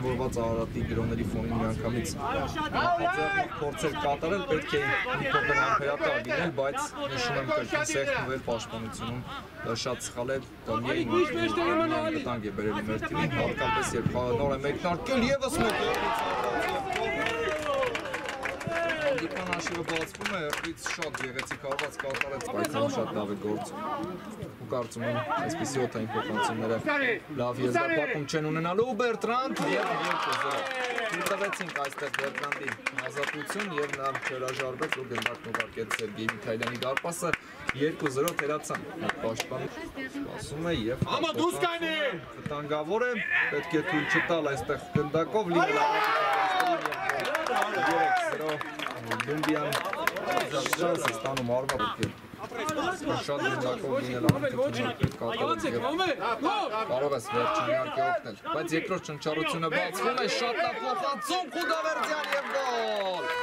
ողջևորված Արարատի գրոների ֆոնին միանգամից փորձել կատարել, պետք է մի փոքր համբերատար լինել, բայց նշում եմ կրկին սեղմվել պաշտպանությունում շատ սխալ է, դա միայն վտանգ է բերել մեր թիմին, հատկապես երբ նոր է մեկնարկել եւս մեկ Լիպան հաշիվը բացվում է, հրդից շատ գեղեցիկ արված կատարեց, բայց այն շատ լավ է գործում։ Ու կարծում եմ, այսպիսի օթային փոխանցումները լավ եզրապակում չեն ունենալու Բերտրանդ եւ 2-0։ Թույլ տվեցինք այստեղ Բերտրանդի ազատություն եւ նա հրաժարվեց ու գնդակն ուղարկեց Սերգեյ Միքայելյանի դարպասը 2-0 թերացան։ Պաշտպան սպասում է եւ Համա դուս կայնի։ վտանգավոր է, պետք է թույլ չտալ այստեղ գնդակով լինել 3-0 Լումբիան շանս է ստանում արվապուկել շատ ննդակով լինել ամենքին կատարել և կարող ես վերջին իհարկե օգնել բայց երկրորդ չնչարությունը բացվում է շատ լավ փոխանցում Խուդավերդյան և գոլ